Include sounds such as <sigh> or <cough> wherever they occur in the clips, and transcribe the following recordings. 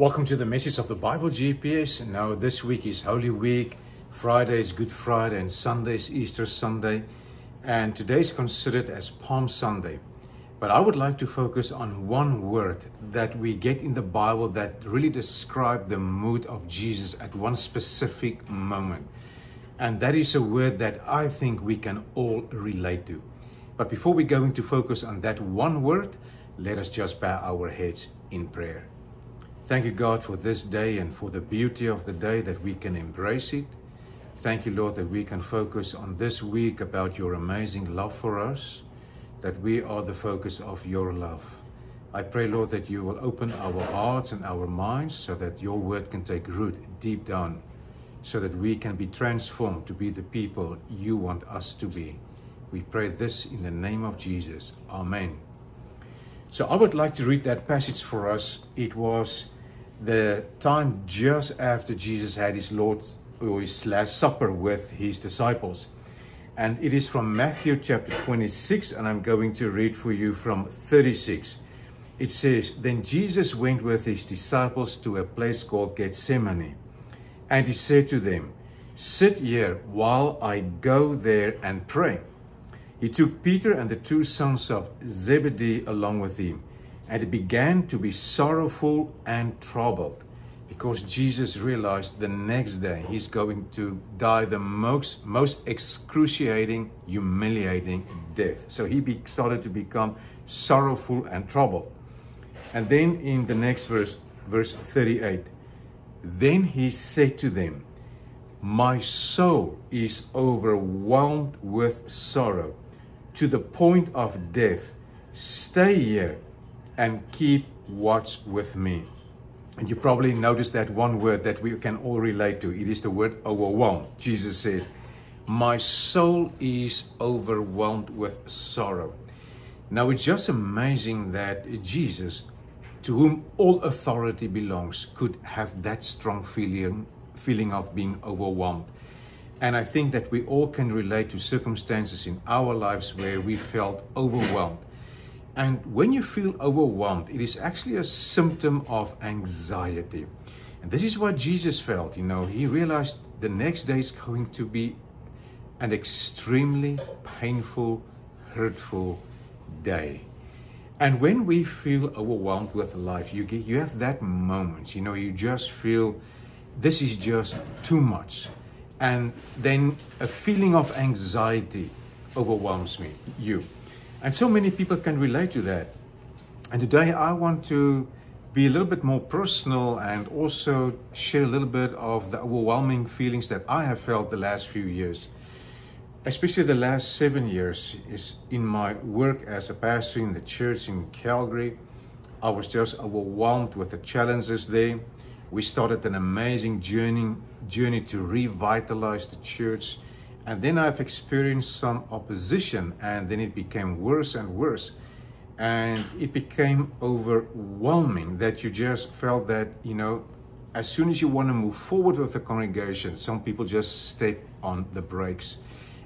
Welcome to the message of the Bible GPS. Now, this week is Holy Week, Friday is Good Friday, and Sunday is Easter Sunday. And today is considered as Palm Sunday. But I would like to focus on one word that we get in the Bible that really describe the mood of Jesus at one specific moment. And that is a word that I think we can all relate to. But before we go into focus on that one word, let us just bow our heads in prayer. Thank you, God, for this day and for the beauty of the day that we can embrace it. Thank you, Lord, that we can focus on this week about your amazing love for us, that we are the focus of your love. I pray, Lord, that you will open our hearts and our minds so that your word can take root deep down, so that we can be transformed to be the people you want us to be. We pray this in the name of Jesus. Amen. So I would like to read that passage for us. It was the time just after Jesus had his Lord's or his last supper with his disciples. And it is from Matthew chapter 26, and I'm going to read for you from 36. It says, Then Jesus went with his disciples to a place called Gethsemane, and he said to them, Sit here while I go there and pray. He took Peter and the two sons of Zebedee along with him and began to be sorrowful and troubled because Jesus realized the next day he's going to die the most, most excruciating, humiliating death. So he be, started to become sorrowful and troubled. And then in the next verse, verse 38, then he said to them, My soul is overwhelmed with sorrow to the point of death. Stay here and keep watch with me. And you probably noticed that one word that we can all relate to. It is the word overwhelmed. Jesus said, My soul is overwhelmed with sorrow. Now it's just amazing that Jesus, to whom all authority belongs, could have that strong feeling, feeling of being overwhelmed. And I think that we all can relate to circumstances in our lives where we felt overwhelmed. And when you feel overwhelmed, it is actually a symptom of anxiety. And this is what Jesus felt. You know, he realized the next day is going to be an extremely painful, hurtful day. And when we feel overwhelmed with life, you get you have that moment, you know, you just feel this is just too much. And then a feeling of anxiety overwhelms me, you. And so many people can relate to that. And today I want to be a little bit more personal and also share a little bit of the overwhelming feelings that I have felt the last few years. Especially the last seven years is in my work as a pastor in the church in Calgary. I was just overwhelmed with the challenges there. We started an amazing journey, journey to revitalize the church and then I've experienced some opposition, and then it became worse and worse. And it became overwhelming that you just felt that, you know, as soon as you want to move forward with the congregation, some people just step on the brakes.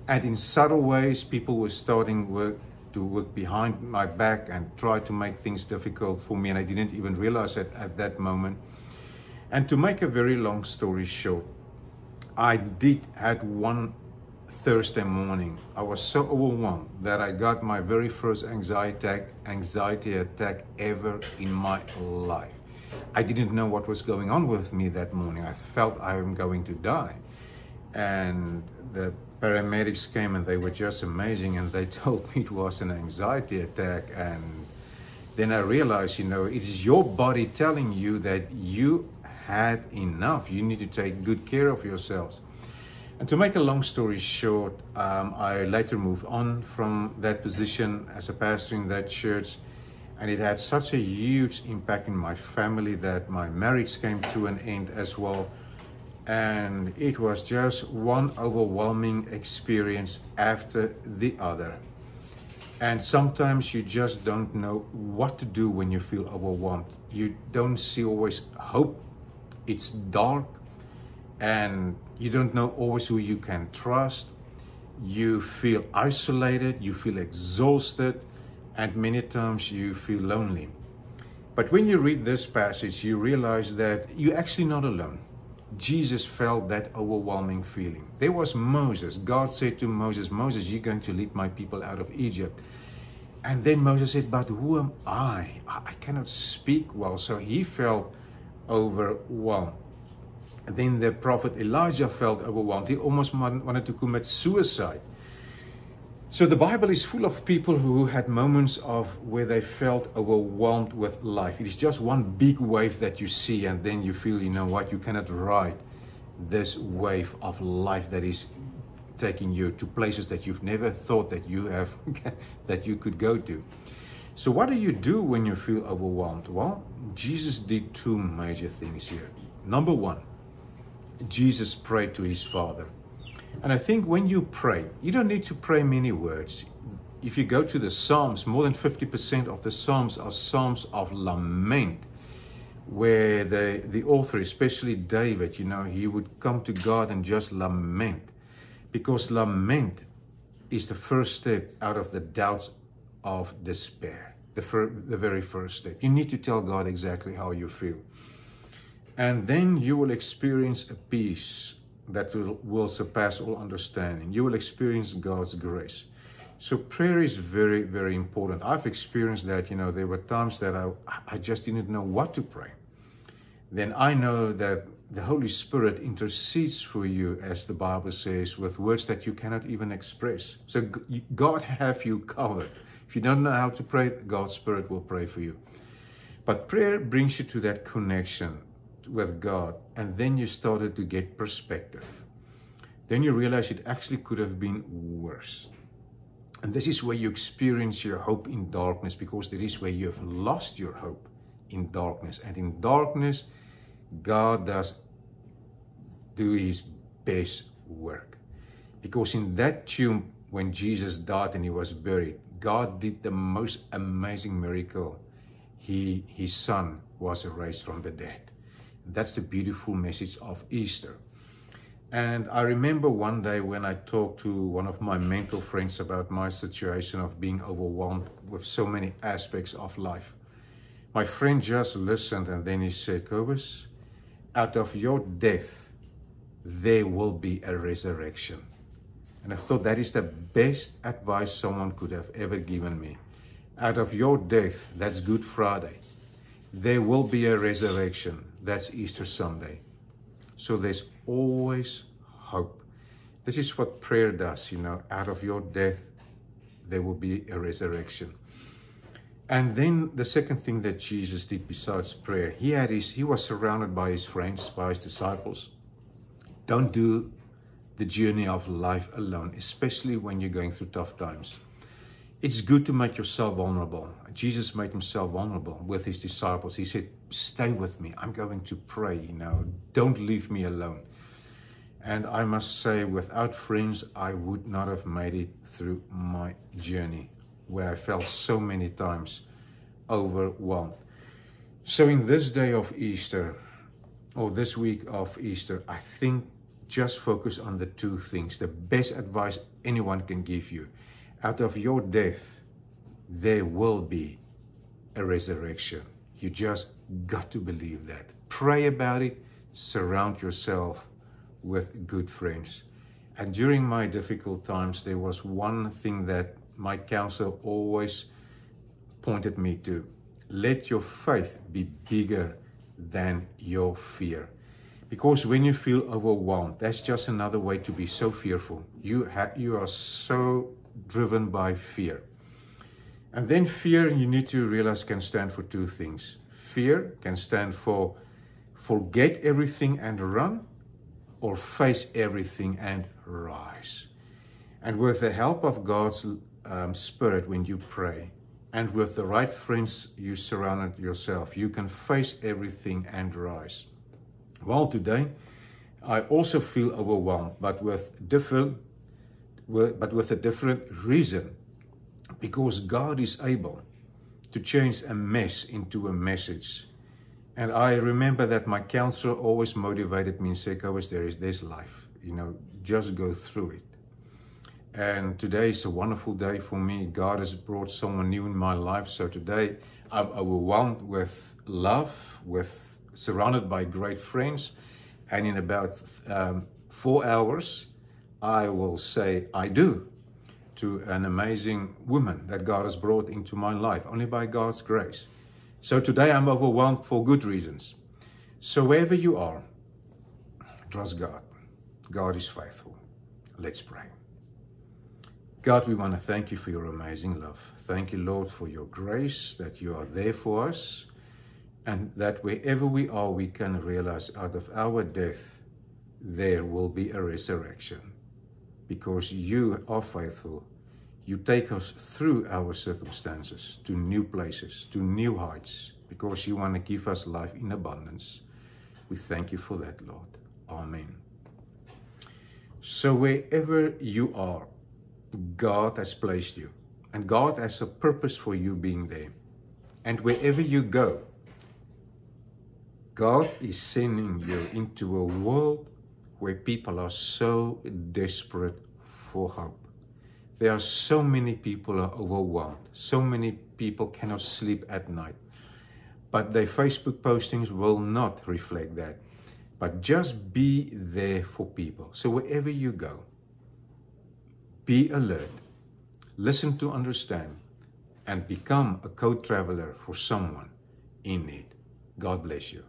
And in subtle ways, people were starting work to work behind my back and try to make things difficult for me. And I didn't even realize it at that moment. And to make a very long story short, I did had one Thursday morning. I was so overwhelmed that I got my very first anxiety attack, anxiety attack ever in my life. I didn't know what was going on with me that morning. I felt I am going to die. And the paramedics came and they were just amazing and they <laughs> told me it was an anxiety attack and then I realized, you know, it is your body telling you that you had enough. You need to take good care of yourselves. And to make a long story short, um, I later moved on from that position as a pastor in that church. And it had such a huge impact in my family that my marriage came to an end as well. And it was just one overwhelming experience after the other. And sometimes you just don't know what to do when you feel overwhelmed. You don't see always hope. It's dark and you don't know always who you can trust. You feel isolated, you feel exhausted, and many times you feel lonely. But when you read this passage, you realize that you're actually not alone. Jesus felt that overwhelming feeling. There was Moses. God said to Moses, Moses, you're going to lead my people out of Egypt. And then Moses said, But who am I? I cannot speak well. So he felt overwhelmed. Then the prophet Elijah felt overwhelmed. He almost wanted to commit suicide. So the Bible is full of people who had moments of where they felt overwhelmed with life. It is just one big wave that you see, and then you feel, you know what, you cannot ride this wave of life that is taking you to places that you've never thought that you have <laughs> that you could go to. So what do you do when you feel overwhelmed? Well, Jesus did two major things here. Number one, Jesus prayed to his Father. And I think when you pray, you don't need to pray many words. If you go to the Psalms, more than 50% of the Psalms are Psalms of lament, where the, the author, especially David, you know, he would come to God and just lament. Because lament is the first step out of the doubts of despair, the, the very first step. You need to tell God exactly how you feel. And then you will experience a peace that will, will surpass all understanding. You will experience God's grace. So prayer is very, very important. I've experienced that, you know, there were times that I, I just didn't know what to pray. Then I know that the Holy Spirit intercedes for you, as the Bible says, with words that you cannot even express. So God have you covered. If you don't know how to pray, God's Spirit will pray for you. But prayer brings you to that connection with God, and then you started to get perspective. Then you realize it actually could have been worse. And this is where you experience your hope in darkness because there is where you have lost your hope in darkness. And in darkness, God does do his best work. Because in that tomb, when Jesus died and he was buried, God did the most amazing miracle. He, his son was raised from the dead. That's the beautiful message of Easter. And I remember one day when I talked to one of my mentor friends about my situation of being overwhelmed with so many aspects of life. My friend just listened and then he said, Cobus, out of your death, there will be a resurrection. And I thought that is the best advice someone could have ever given me. Out of your death, that's Good Friday, there will be a resurrection. That's Easter Sunday. So there's always hope. This is what prayer does, you know, out of your death, there will be a resurrection. And then the second thing that Jesus did besides prayer, he had his, he was surrounded by his friends, by his disciples. Don't do the journey of life alone, especially when you're going through tough times. It's good to make yourself vulnerable. Jesus made himself vulnerable with his disciples. He said, Stay with me. I'm going to pray, you know, don't leave me alone. And I must say, without friends, I would not have made it through my journey where I felt so many times overwhelmed. So, in this day of Easter, or this week of Easter, I think just focus on the two things. The best advice anyone can give you out of your death, there will be a resurrection. You just got to believe that. Pray about it. Surround yourself with good friends. And during my difficult times, there was one thing that my counselor always pointed me to. Let your faith be bigger than your fear. Because when you feel overwhelmed, that's just another way to be so fearful. You, you are so driven by fear. And then fear, you need to realize, can stand for two things. Fear can stand for forget everything and run, or face everything and rise. And with the help of God's um, Spirit, when you pray, and with the right friends you surrounded yourself, you can face everything and rise. Well, today, I also feel overwhelmed, but with different but with a different reason. Because God is able to change a mess into a message. And I remember that my counselor always motivated me and said, always there is this life, you know, just go through it. And today is a wonderful day for me. God has brought someone new in my life. So today I'm overwhelmed with love, with surrounded by great friends, and in about um, four hours, I will say I do to an amazing woman that God has brought into my life, only by God's grace. So today I'm overwhelmed for good reasons. So wherever you are, trust God. God is faithful. Let's pray. God, we want to thank you for your amazing love. Thank you, Lord, for your grace, that you are there for us, and that wherever we are, we can realize out of our death, there will be a resurrection. Because you are faithful. You take us through our circumstances to new places, to new heights, because you want to give us life in abundance. We thank you for that, Lord. Amen. So, wherever you are, God has placed you. And God has a purpose for you being there. And wherever you go, God is sending you into a world where people are so desperate for hope. There are so many people are overwhelmed. So many people cannot sleep at night. But their Facebook postings will not reflect that. But just be there for people. So wherever you go, be alert, listen to understand, and become a co traveler for someone in need. God bless you.